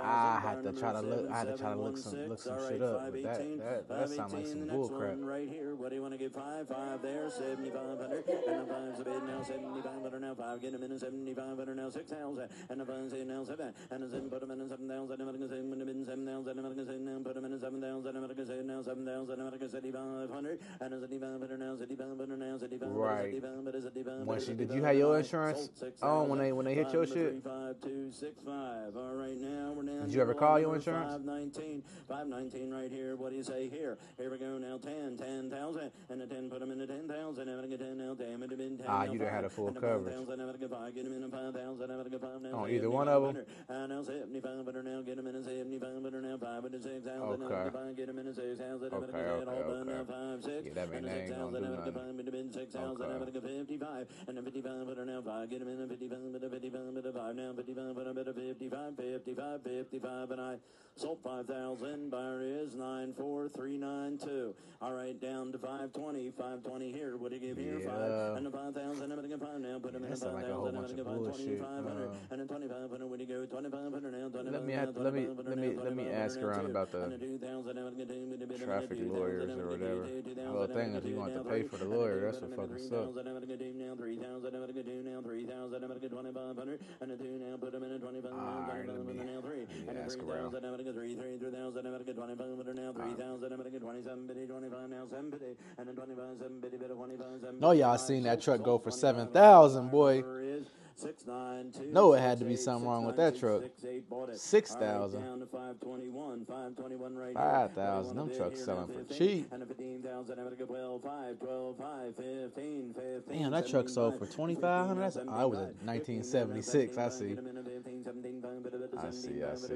I had to try to look. I had to try to look some look some shit up. But that that that sounds like some bull crap. Right here, what do you want to get? Five, five there, seventy-five hundred, and the five's a bid now, seventy-five hundred now, five, get them in, seventy-five hundred now, six thousand, and the five's eight now, seven, and the seven, put them in, seven thousand, and I'm gonna say, the bid seven thousand, gonna say now, put them in, seven thousand, I'm gonna now, seven thousand, I'm gonna seventy-five hundred, and the seventy-five hundred now, seventy-five hundred now, seventy-five, Right. seventy-five, seventy-five, Once you did you have your insurance on oh, when they when they hit your shit? Five two six five. All right, now we're down. Did you ever call your insurance? nineteen. Five nineteen right here. What do you say here? Here we go now. Ten. Ten thousand. And the ten. Put them in the ten thousand. I'm get ten now. Damn it. I've been ten. Ah, now, you done had a full And coverage. thousand, get five. Get them in the five thousand. I'm get five now. On either one of 'em? 7500. And now seventy-five hundred now. Get them in seventy-five hundred now. Five and the six thousand. Okay. get them in thousand. I'm Okay, get it all okay, now. okay. Five six. Yeah, that mean And the they ain't gonna thousand. do nothing. five. And the bin six thousand. I'm Okay. gonna get fifty-five. And the now. Five. Get them in the fifty-five. But the fifty-five. But the five now. Fifty-five. But the fifty-five. Fifty-five. Fifty-five. And I sold five thousand. Buyer is nine four three nine two. All right, down to five twenty. Five twenty here. What do you give here? Yeah. Five. And the five thousand. I'm gonna get five now. Put them in That the sound five like a whole. I'm gonna of get five bullshit. twenty-five hundred. Uh, And then twenty-five hundred. Where do you go? Twenty-five hundred now. Let me have- let me- let me- let me ask around about the traffic lawyers or whatever. The whole thing is you want to pay for the lawyer. That's what fucking sucks. Alright, let me- let ask around. No, y'all seen that truck go for 7,000, boy. No, it had to be something wrong with that truck. 6,000. 5,000. Them trucks selling for cheap. Damn, that truck sold for 2,500. That's oh, I was at 1976. I see. I see, I see.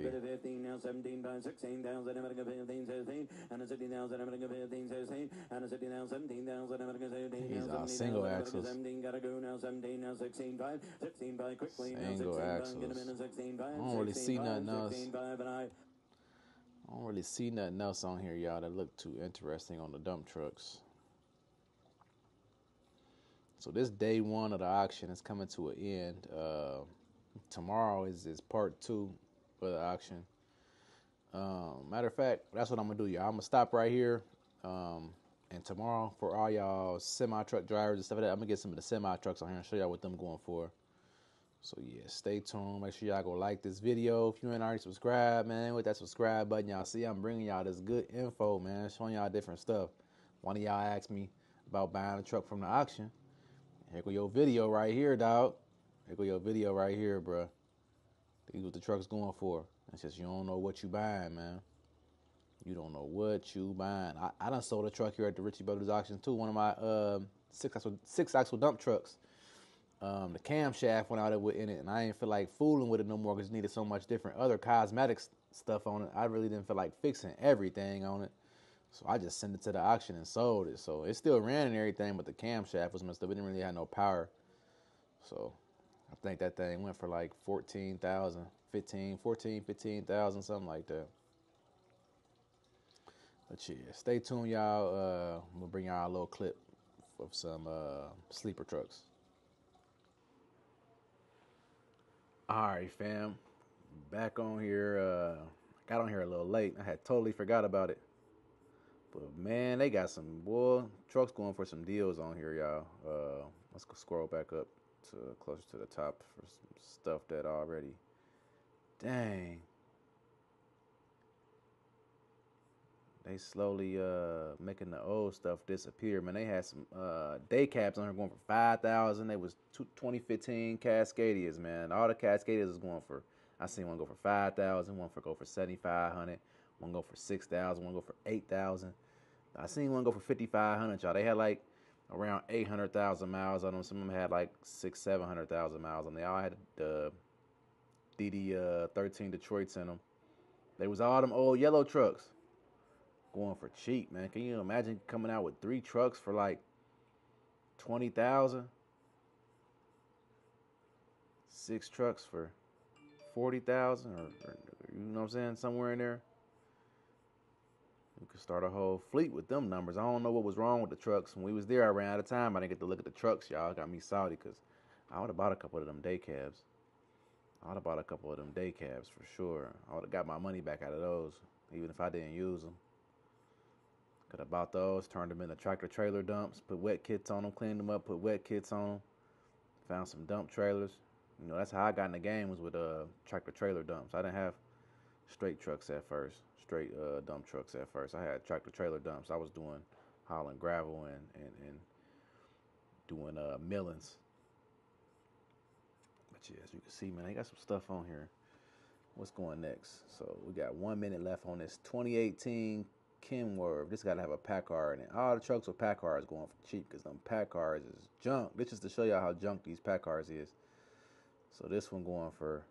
These are single axles. Single axles. I don't really see nothing else. I don't really see nothing else on here, y'all, that look too interesting on the dump trucks. So this day one of the auction is coming to an end. Uh, tomorrow is is part two of the auction. Um, matter of fact, that's what I'm gonna do, y'all. I'm gonna stop right here. Um, and tomorrow, for all y'all semi truck drivers and stuff like that, I'm gonna get some of the semi trucks on here and show y'all what them going for. So yeah, stay tuned. Make sure y'all go like this video. If you ain't already subscribed, man, with that subscribe button, y'all see I'm bringing y'all this good info, man, showing y'all different stuff. One of y'all asked me about buying a truck from the auction. Here go your video right here, dog. Here go your video right here, bruh. These what the truck's going for. It's just you don't know what you buying, man. You don't know what you buying. I, I done sold a truck here at the Ritchie Brothers auction too. One of my um, six axle six axle dump trucks. Um, the camshaft went out of it in it, and I didn't feel like fooling with it no more because it needed so much different other cosmetics stuff on it. I really didn't feel like fixing everything on it, so I just sent it to the auction and sold it. So it still ran and everything, but the camshaft was messed up. It didn't really have no power. So I think that thing went for like 14,000, 15, 14, 15,000, something like that. But yeah, stay tuned, y'all. Uh, we'll bring y'all a little clip of some uh, sleeper trucks. All right, fam. Back on here. Uh, got on here a little late. I had totally forgot about it. But man, they got some boy trucks going for some deals on here, y'all. Uh, let's go scroll back up to closer to the top for some stuff that already. Dang. They slowly uh making the old stuff disappear. Man, they had some uh day caps on here going for five thousand. They was two, 2015 Cascadias, man. All the Cascadias is going for. I seen one go for five thousand, one for go for seventy five hundred, one go for six thousand, one go for eight thousand. I seen one go for fifty five hundred, y'all. They had like around eight hundred thousand miles on them. Some of them had like six, seven hundred thousand miles on. them. They all had the DD uh, thirteen Detroits in them. They was all them old yellow trucks going for cheap, man. Can you imagine coming out with three trucks for like twenty thousand? Six trucks for forty thousand, or, or you know what I'm saying, somewhere in there. We could start a whole fleet with them numbers. I don't know what was wrong with the trucks. When we was there, I ran out of time. I didn't get to look at the trucks, y'all. Got me salty because I would have bought a couple of them day cabs. I would have bought a couple of them day cabs for sure. I would have got my money back out of those, even if I didn't use them. Could have bought those, turned them into tractor trailer dumps, put wet kits on them, cleaned them up, put wet kits on them. Found some dump trailers. You know, that's how I got in the game was with uh tractor trailer dumps. I didn't have straight trucks at first, straight uh, dump trucks at first. I had tractor trailer dumps. I was doing hauling gravel and and, and doing uh millings. But yeah, as you can see, man, I got some stuff on here. What's going next? So we got one minute left on this 2018 Kenworth. This got to have a PACCAR in it. All the trucks with PACCARs going for cheap because them PACCARs is junk. This is to show y'all how junk these PACCARs is. So this one going for,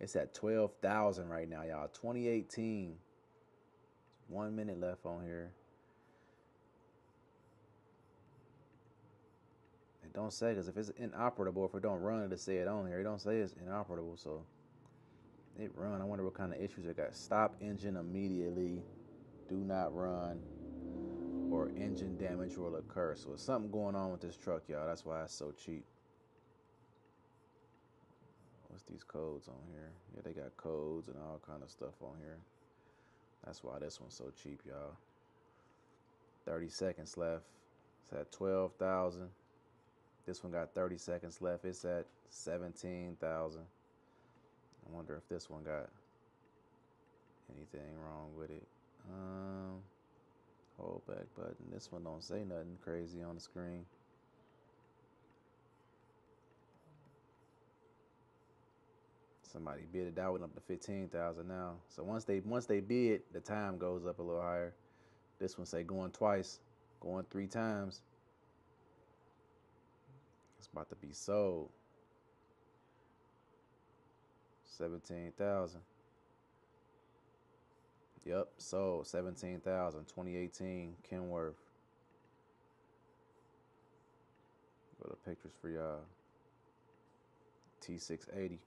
it's at 12,000 right now, y'all. 2018. One minute left on here. It don't say because if it's inoperable, if it don't run, it'll say it on here. It don't say it's inoperable, so it run. I wonder what kind of issues it got. Stop engine immediately. Do not run, or engine damage will occur. So it's something going on with this truck, y'all. That's why it's so cheap. What's these codes on here? Yeah, they got codes and all kind of stuff on here. That's why this one's so cheap, y'all. 30 seconds left. It's at 12,000. This one got 30 seconds left. It's at 17,000. I wonder if this one got anything wrong with it. Um, hold back button. This one don't say nothing crazy on the screen. Somebody bid it out went up to fifteen thousand now. So once they once they bid, the time goes up a little higher. This one say going twice, going three times. It's about to be sold. Seventeen thousand. Yep, seventeen thousand. 2018 Kenworth. Go to pictures for y'all. T680.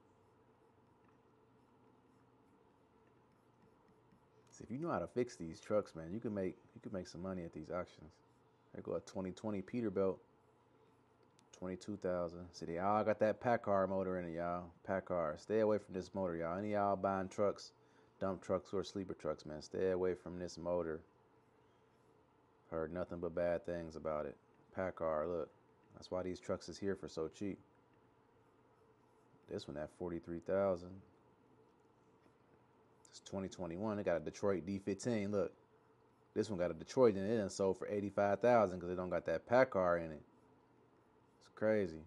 See, if you know how to fix these trucks, man, you can make you can make some money at these auctions. There go a 2020 Peterbilt. 22,000. See, they all got that PACCAR motor in it, y'all. PACCAR. Stay away from this motor, y'all. Any y'all buying trucks, dump trucks or sleeper trucks, man, stay away from this motor. Heard nothing but bad things about it. PACCAR, look. That's why these trucks is here for so cheap. This one at 43,000. It's 2021. They got a Detroit D15. Look, this one got a Detroit in it and sold for 85,000 because they don't got that PACCAR in it. It's crazy.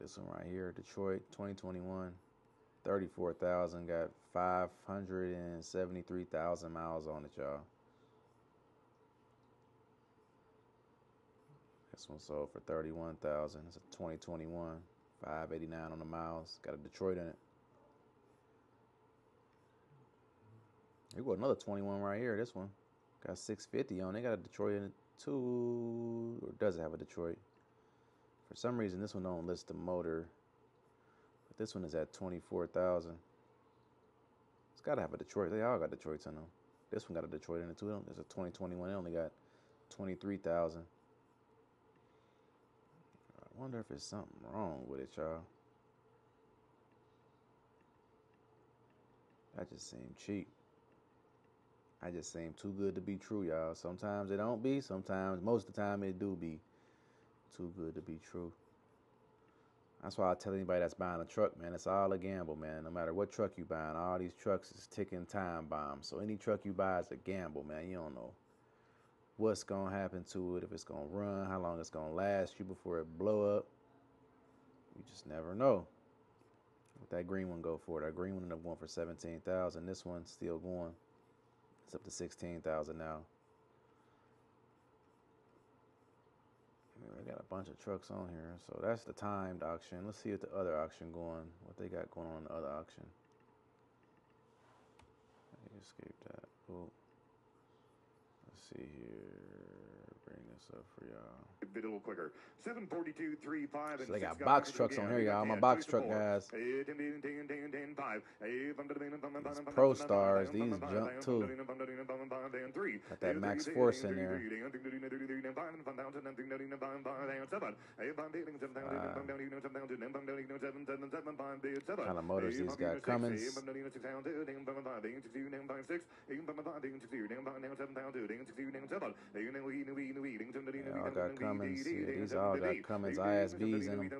This one right here, Detroit 2021. 34,000 got 573,000 miles on it, y'all. This one sold for 31,000. It's a 2021. 589 on the miles. Got a Detroit in it. Here go another 21 right here. This one got 650 on it. Got a Detroit in it too. Or does it have a Detroit? For some reason, this one don't list the motor. But this one is at 24,000. It's got to have a Detroit. They all got Detroits in them. This one got a Detroit in it too. There's a 2021. It only got 23,000. I wonder if there's something wrong with it, y'all. That just seemed cheap. I just seem too good to be true, y'all. Sometimes it don't be. Sometimes, most of the time, it do be too good to be true. That's why I tell anybody that's buying a truck, man, it's all a gamble, man. No matter what truck you buying, all these trucks is ticking time bombs. So any truck you buy is a gamble, man. You don't know what's gonna happen to it, if it's gonna run, how long it's gonna last you before it blow up. You just never know. What that green one go for? That green one ended up going for seventeen thousand. This one's still going. It's up to 16,000 now. We got a bunch of trucks on here. So that's the timed auction. Let's see what the other auction going, what they got going on in the other auction. I escaped that. Oh. Let's see here bring this up for y'all. A little quicker. 742, so they got box trucks on here, y'all. My box truck guys. These ProStars, these jump too. Got that MaxxForce in there. Wow. Kind of motors these got Cummins. All got Cummins. Yeah, these all got Cummins ISBs in them.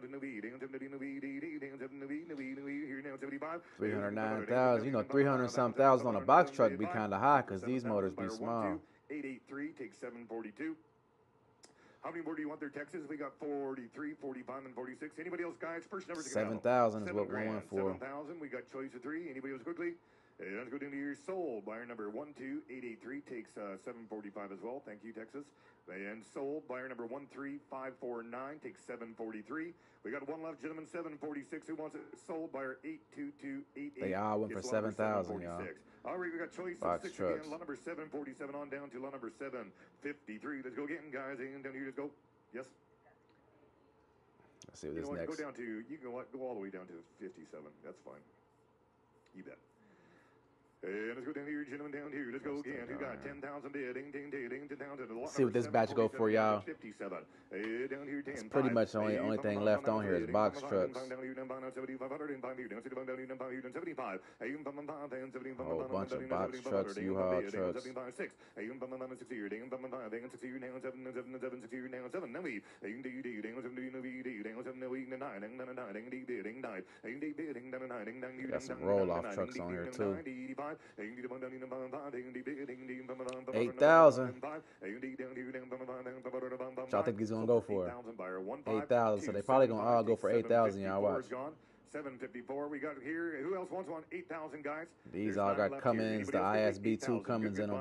309,000. You know, 300 some thousand on a box truck would be kind of high because these motors be small. 883 takes 742. How many more do you want there, Texas? We got 43, 45, and 46. Anybody else, guys? First number to 7,000 is what we're going for. 7,000. We got choice of three. Anybody else quickly? Uh, let's go down to your sold. Buyer number 12883 takes uh, 745 as well. Thank you, Texas. And sold. Buyer number 13549 takes 743. We got one left, gentlemen. 746. Who wants it? Sold. Buyer 82288. They all went for It's lot number 7,000, y'all. All right, we got choice Box of six trucks. again. Lot number 747 on down to lot number 753. Let's go getting guys. And down here, let's go. Yes. Let's see what You this next. Go down to you can go, go all the way down to 57. That's fine. You bet. Let's go down here, gentlemen, down here. Let's go again. Who got 10,000 bid? Ding, ding, ding, ding, 10,000. See what this batch go for, y'all. It's pretty much the only, only thing left on here is box trucks. A whole bunch of box trucks, U-Haul trucks. Got some roll-off trucks on here, too. 8,000. Y'all think he's going to go for 8,000. So they probably going to all go for 8,000. Y'all watch. 754. We got here. Who else wants one? 8,000 guys. These all got Cummins, the ISB2 Cummins in them.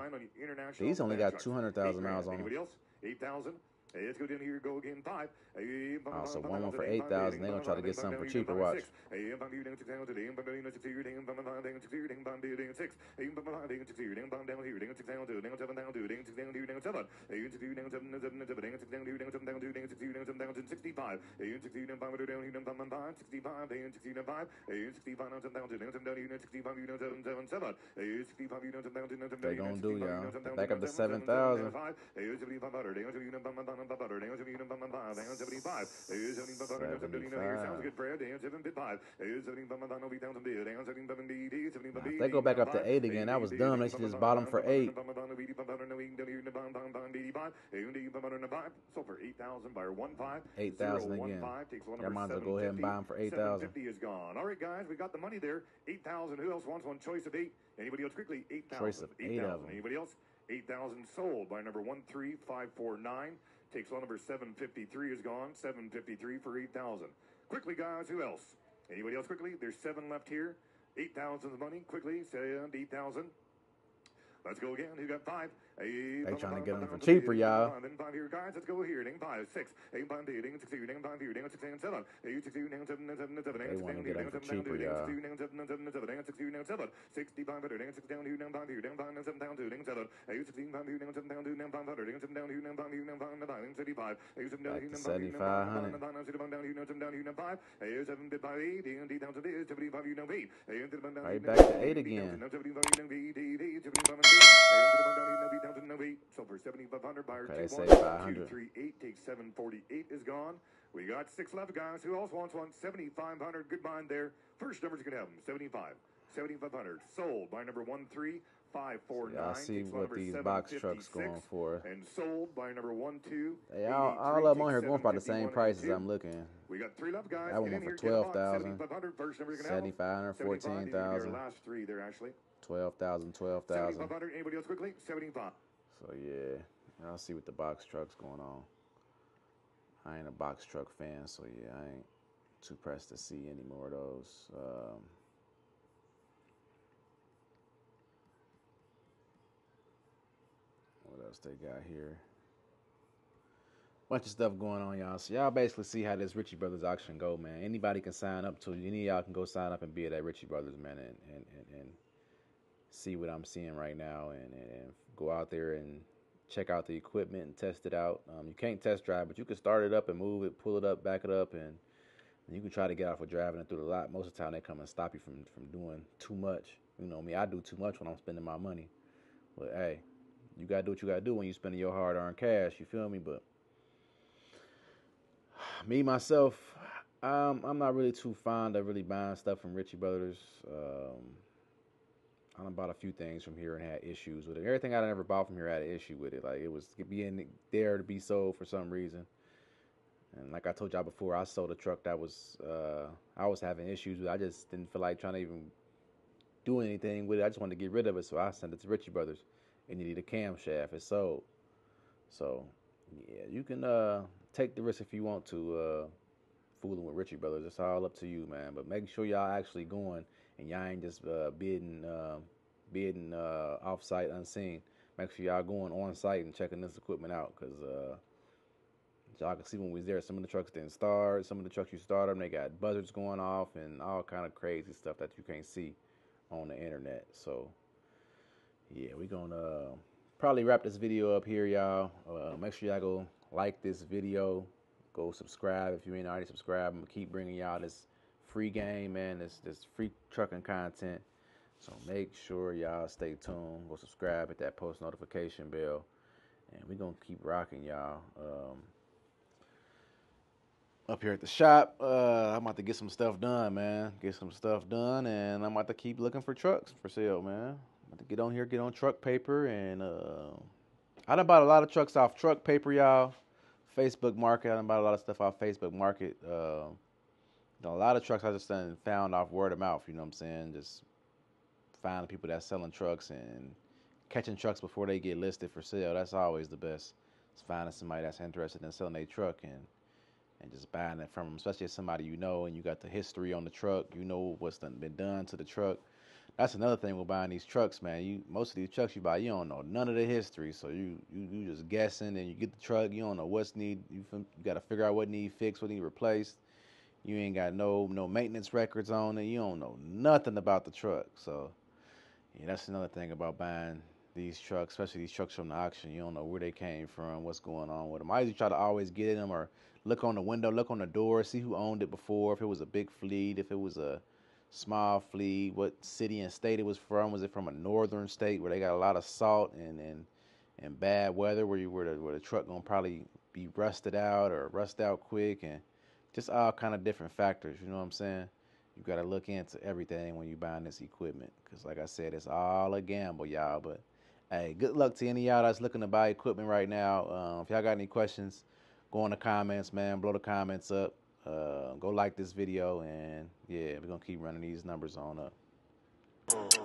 These only got 200,000 miles on them. 8,000. It's good in here. Go again. Five. Oh, so one one for eight thousand. They're gonna try to get something for cheaper. Watch. They're gonna do y'all. Back up to seven thousand. If they go back up to eight again, that was dumb. They should just bottom for eight. Eight thousand again. Grandma's will go ahead and buy them for eight thousand. is gone. All right, guys, we got the money there. Eight thousand. Who else wants one choice of eight? Anybody else quickly? Eight thousand. Choice of eight, 8 of them. Anybody else? Eight thousand sold by number one three five four nine. Takes one number 753 is gone. 753 for 8,000. Quickly, guys, who else? Anybody else quickly? There's seven left here. 8,000 is money. Quickly, send 8,000. Let's go again. Who got five? They trying to get them for cheaper, y'all. They want to get them for cheaper, y'all. Back 7,500. Right back to 8 again. So for 7,500. buyers, okay, take 238. Take 748 is gone. We got six left, guys. Who else wants one? 7,500. Good mind there. First number's going to have them. 75. 7,500. Sold by number 13549. So y'all see what these box trucks going for. And sold by number 12. Hey, all, all of them on here going for the same prices I'm looking. We got three left, guys. That one for 12,000. 7,500. 7,500. 14,000. Last three there, Ashley. 12,000, 12,000. 7,500. Anybody else quickly? 75. So yeah, I'll see what the box trucks going on. I ain't a box truck fan, so yeah, I ain't too pressed to see any more of those. Um, what else they got here? Bunch of stuff going on, y'all. So y'all basically see how this Ritchie Brothers auction go, man. Anybody can sign up to. Any of y'all can go sign up and be at that Ritchie Brothers, man, and and, and, and see what I'm seeing right now, and, and, and go out there and check out the equipment and test it out. Um, you can't test drive, but you can start it up and move it, pull it up, back it up, and, and you can try to get off of driving it through the lot. Most of the time, they come and stop you from from doing too much. You know me, I do too much when I'm spending my money. But hey, you gotta do what you gotta do when you're spending your hard-earned cash. You feel me? But me myself, I'm not really too fond of really buying stuff from Ritchie Brothers. Um, I bought a few things from here and had issues with it. Everything I ever bought from here had an issue with it. Like it was being there to be sold for some reason. And like I told y'all before, I sold a truck that was uh, I was having issues with. I just didn't feel like trying to even do anything with it. I just wanted to get rid of it, so I sent it to Ritchie Brothers. And you need a camshaft. It's sold. So yeah, you can uh, take the risk if you want to. Uh, fooling with Ritchie Brothers. It's all up to you, man. But make sure y'all actually going and y'all ain't just uh, bidding, uh, bidding uh, off site unseen. Make sure y'all going on site and checking this equipment out, cause uh, y'all can see when we was there, some of the trucks didn't start. Some of the trucks you start them, they got buzzards going off and all kind of crazy stuff that you can't see on the internet. So yeah, we gonna uh, probably wrap this video up here, y'all. Uh, make sure y'all go like this video, go subscribe if you ain't already subscribed. I'm gonna keep bringing y'all this free game, man. This this free trucking content. So make sure y'all stay tuned. Go subscribe, hit that post notification bell, and we're gonna keep rocking, y'all. Um, up here at the shop, uh, I'm about to get some stuff done, man. Get some stuff done, and I'm about to keep looking for trucks for sale, man. I'm about to get on here, get on truck paper, and uh, I done bought a lot of trucks off truck paper, y'all. Facebook Market, I done bought a lot of stuff off Facebook Market. Uh, you know, a lot of trucks I just done found off word of mouth. You know what I'm saying? Just finding people that's selling trucks and catching trucks before they get listed for sale. That's always the best. It's finding somebody that's interested in selling a truck and and just buying it from them, especially if somebody you know and you got the history on the truck. You know what's done, been done to the truck. That's another thing with buying these trucks, man. You most of these trucks you buy, you don't know none of the history, so you you, you just guessing and you get the truck. You don't know what's need. You, you got to figure out what need fixed, what need replaced you ain't got no no maintenance records on it. You don't know nothing about the truck. So yeah, that's another thing about buying these trucks, especially these trucks from the auction. You don't know where they came from, what's going on with them. I usually try to always get in them or look on the window, look on the door, see who owned it before, if it was a big fleet, if it was a small fleet, what city and state it was from. Was it from a northern state where they got a lot of salt and and, and bad weather, where you where the, where the truck gonna probably be rusted out or rust out quick and just all kind of different factors. You know what I'm saying? You got to look into everything when you buying this equipment, because like I said, it's all a gamble, y'all. But hey, good luck to any y'all that's looking to buy equipment right now. Um, if y'all got any questions, go in the comments, man. Blow the comments up. Uh, go like this video, and yeah, we're gonna keep running these numbers on up.